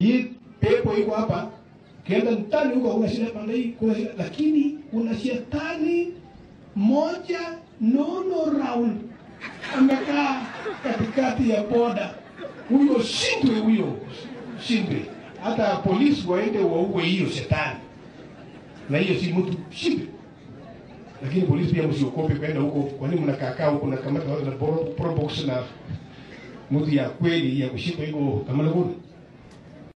hii pepo iko hapa, ukienda mtani huko una shida pande hii, kuna shida, lakini kuna shetani moja nono round. Amekaa katikati ya boda. Huyo shindwe, huyo. Shindwe, hata polisi waende waue hiyo shetani, na hiyo si mtu shindwe. Lakini polisi pia msiokope kwenda huko, kwani mnakaakaa huko na kamata watu na probox na mtu ya kweli ya kushika iko kama lakuna